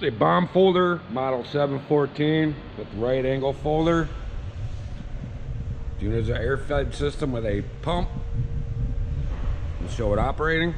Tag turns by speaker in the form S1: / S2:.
S1: It's a Baum folder, model 714 with right angle folder. Unit is an air fed system with a pump. We'll show it operating.